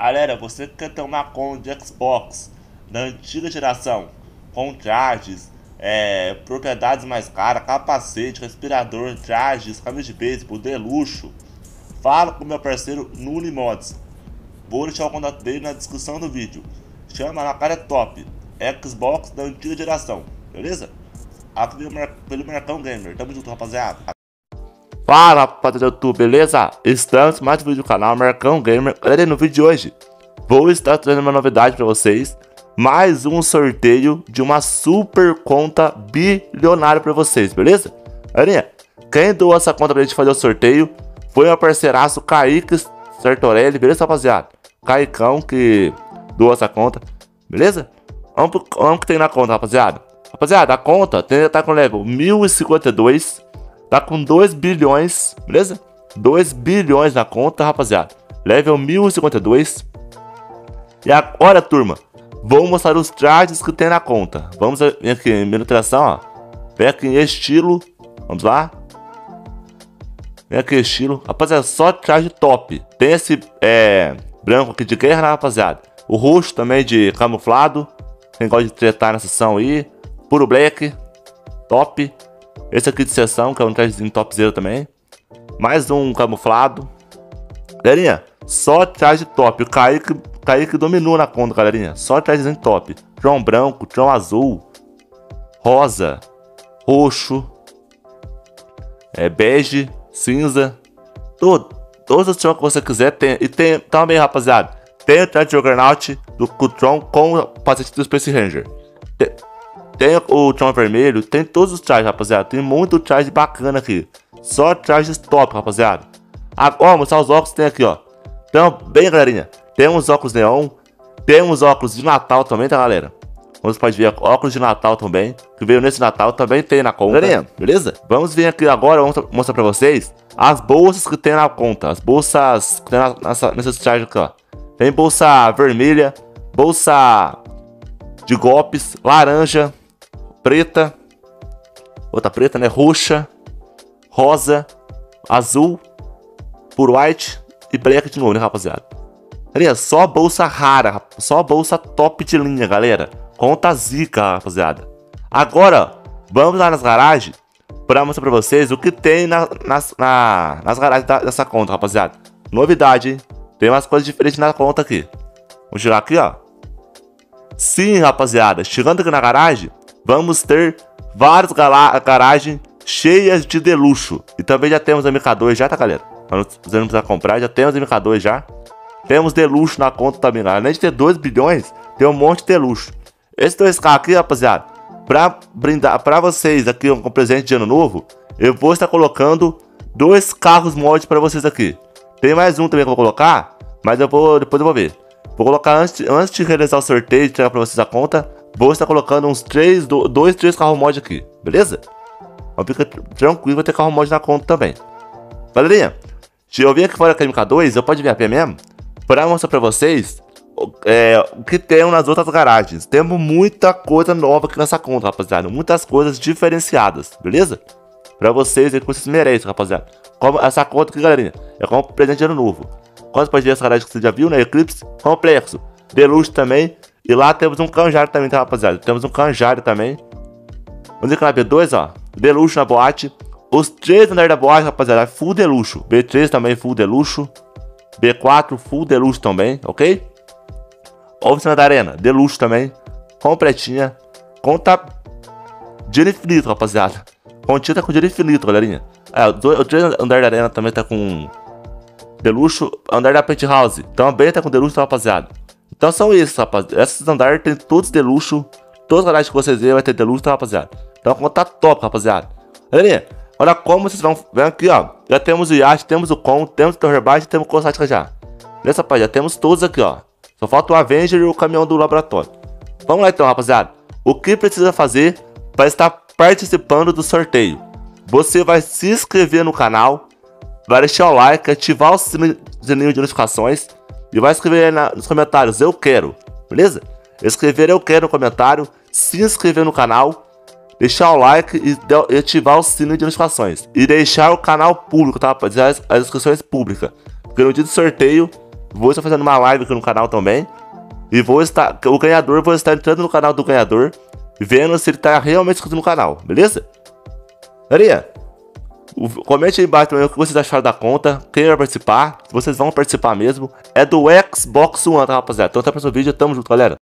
Galera, você que quer ter uma conta de Xbox da antiga geração, com trajes, é, propriedades mais caras, capacete, respirador, trajes, camisa de beisebol, de luxo, fala com meu parceiro Nuli Mods. Vou deixar o contato dele na descrição do vídeo. Chama na cara top. Xbox da antiga geração, beleza? Aqui pelo Marcão Gamer. Tamo junto, rapaziada. Fala rapaziada do YouTube, beleza? Estamos mais um vídeo do canal Marcão Gamer. Galera, no vídeo de hoje vou estar trazendo uma novidade para vocês. Mais um sorteio de uma super conta bilionária para vocês, beleza? Galerinha, quem doou essa conta pra gente fazer o sorteio foi meu parceiraço Kaique Sartorelli, beleza rapaziada? Caicão que doou essa conta, beleza? Vamos, vamos que tem na conta, rapaziada. Rapaziada, a conta tem, tá com level 1052, tá com 2 bilhões, beleza? 2 bilhões na conta, rapaziada. Level 1052. E agora, turma, vou mostrar os trajes que tem na conta. Vamos aqui em minuteração, ó. Vem aqui em estilo, vamos lá. Vem aqui em estilo. Rapaziada, só traje top. Tem esse é, branco aqui de guerra, né, rapaziada? O roxo também de camuflado. Quem gosta de tretar na sessão aí. Puro Black, top. Esse aqui de sessão, que é um trajezinho topzera também. Mais um camuflado. Galerinha, só traje top. O Kaique, Kaique dominou na conta, galerinha. Só trajezinho top. Tron branco, Tron azul, rosa, roxo, é, bege, cinza. Todo, todos os Tron que você quiser tem. E tem também, rapaziada. Tem o traje de Juggernaut do Tron com o capacete do Space Ranger. Tem, o Tron vermelho, tem todos os trajes, rapaziada. Tem muito traje bacana aqui. Só trajes top, rapaziada. Agora, mostrar os óculos tem aqui, ó. Então, bem, galerinha. Tem uns óculos neon. Tem uns óculos de Natal também, tá, galera? Você pode ver óculos de Natal também. Que veio nesse Natal também tem na conta. Galerinha, beleza? Vamos ver aqui agora, vamos mostrar pra vocês as bolsas que tem na conta. As bolsas que tem na, nessa, nesses trajes aqui, ó. Tem bolsa vermelha, bolsa de golpes, laranja, preta, outra preta, né? Roxa, rosa, azul, por white e black de novo, né, rapaziada? Galera, só bolsa rara, só bolsa top de linha, galera. Conta zica, rapaziada. Agora, vamos lá nas garagens para mostrar pra vocês o que tem na, nas, na, nas garagens da, dessa conta, rapaziada. Novidade, tem umas coisas diferentes na conta aqui. Vamos chegar aqui, ó. Sim, rapaziada, chegando aqui na garagem, vamos ter várias garagens cheias de deluxo. E também já temos MK2 já, tá, galera? Você não precisa comprar, já temos MK2 já. Temos deluxo na conta também, galera. Além de ter 2 bilhões, tem um monte de deluxo. Esse 2K aqui, rapaziada, pra brindar pra vocês aqui um presente de ano novo, eu vou estar colocando dois carros mod pra vocês aqui. Tem mais um também que eu vou colocar, mas eu vou depois eu vou ver. Vou colocar antes, antes de realizar o sorteio e tirar pra vocês a conta, vou estar colocando uns 3, 2, 3 carros mod aqui, beleza? Então fica tranquilo, vai ter carro mod na conta também. Galerinha, se eu vir aqui fora a MK2, eu pode vir a pé mesmo, pra mostrar pra vocês é, o que tem nas outras garagens. Temos muita coisa nova aqui nessa conta, rapaziada. Muitas coisas diferenciadas, beleza? Pra vocês e que vocês merecem, rapaziada. Como essa conta aqui, galerinha, é como presente de ano novo. Você pode ver essa garagem que você já viu, né? Eclipse complexo. Deluxe também. E lá temos um canjário também, tá, rapaziada? Temos um canjário também. Vamos ver na B2, ó. Deluxe na boate. Os três andares da boate, rapaziada, full deluxo. B3 também full deluxo. B4 full deluxo também, ok? Oficina da Arena, deluxo também. Completinha. Conta dinheiro infinito, rapaziada. Continha tá com dinheiro infinito, galerinha. É, o, três andar da Arena também tá com deluxo. Andar da Penthouse também tá com deluxo, rapaziada. Então são esses, rapaziada. Esses andares tem todos deluxo. Todos os garagens que vocês verem vai ter deluxo, tá, rapaziada? Então a conta tá top, rapaziada. Galerinha, olha como vocês vão ver aqui, ó. Já temos o Yacht, temos o Com, temos o Torre e temos o Consática já. Beleza, rapaziada? Já temos todos aqui, ó. Só falta o Avenger e o caminhão do laboratório. Vamos lá então, rapaziada. O que precisa fazer para estar participando do sorteio? Você vai se inscrever no canal, vai deixar o like, ativar o sininho de notificações e vai escrever na, nos comentários eu quero, beleza? Escrever eu quero no comentário, se inscrever no canal, deixar o like e, e ativar o sininho de notificações. E deixar o canal público, tá? Para as, as inscrições públicas. Porque no dia do sorteio Vou estar fazendo uma live aqui no canal também. E vou estar. O ganhador, vou estar entrando no canal do ganhador. Vendo se ele tá realmente inscrito no canal, beleza? Maria, comente aí embaixo também o que vocês acharam da conta. Quem vai participar? Vocês vão participar mesmo. É do Xbox One, tá, rapaziada? Então até o próximo vídeo. Tamo junto, galera.